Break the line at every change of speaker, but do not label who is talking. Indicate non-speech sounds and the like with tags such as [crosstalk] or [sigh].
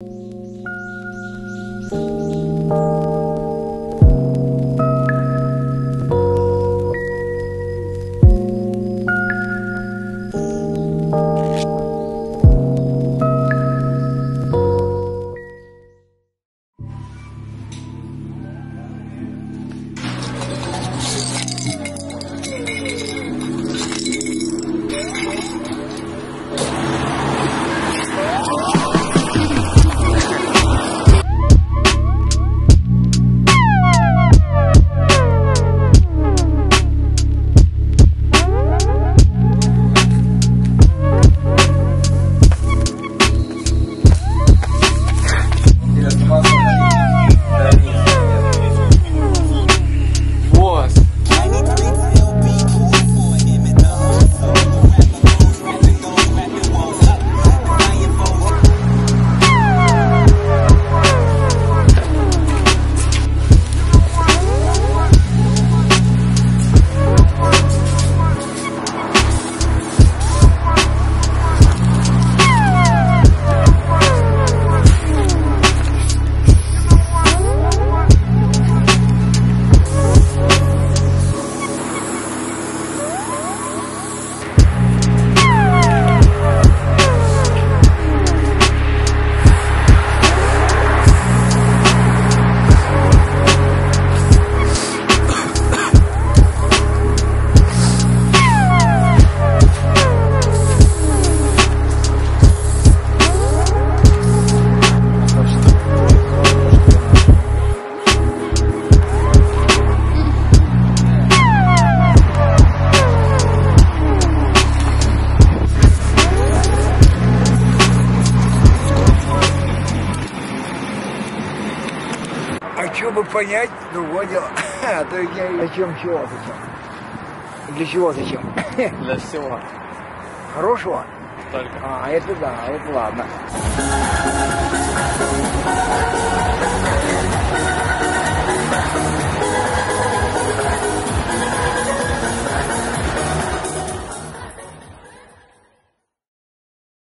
you
А чтобы понять, другое дело. [laughs] А то я зачем чего зачем? Для чего зачем? [laughs]
Для всего.
Хорошего?
Только.
А, это да, это ладно.